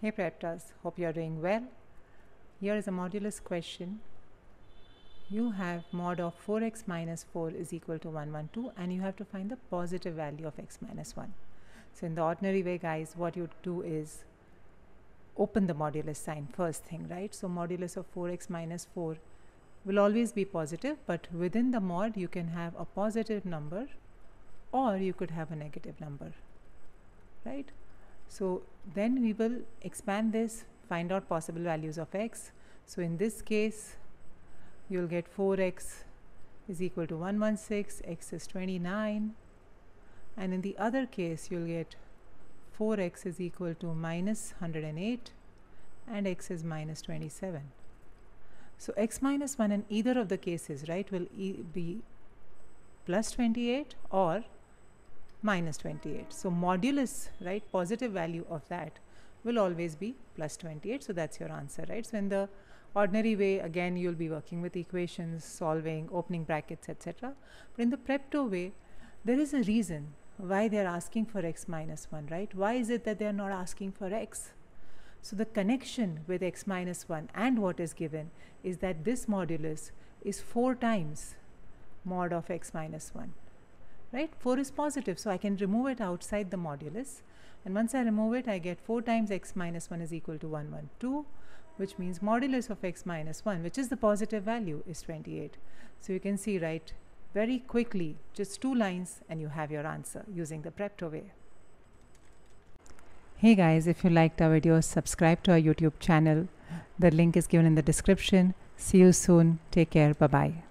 Hey Prepters, hope you are doing well. Here is a modulus question. You have mod of 4x minus 4 is equal to 112 and you have to find the positive value of x minus 1. So in the ordinary way guys, what you do is open the modulus sign first thing, right? So modulus of 4x minus 4 will always be positive, but within the mod you can have a positive number or you could have a negative number, right? So then we will expand this, find out possible values of x. So in this case, you'll get 4x is equal to 116, x is 29. And in the other case, you'll get 4x is equal to minus 108 and x is minus 27. So x minus 1 in either of the cases, right, will e be plus 28 or minus 28. So modulus, right, positive value of that will always be plus 28. So that's your answer, right? So in the ordinary way, again, you'll be working with equations, solving, opening brackets, etc. But in the Prepto way, there is a reason why they're asking for x minus 1, right? Why is it that they're not asking for x? So the connection with x minus 1 and what is given is that this modulus is 4 times mod of x minus 1 right? 4 is positive so I can remove it outside the modulus. And once I remove it I get 4 times x minus 1 is equal to 112 which means modulus of x minus 1 which is the positive value is 28 so you can see right very quickly just two lines and you have your answer using the Prepto way. Hey guys if you liked our videos subscribe to our YouTube channel. The link is given in the description. See you soon. Take care. Bye bye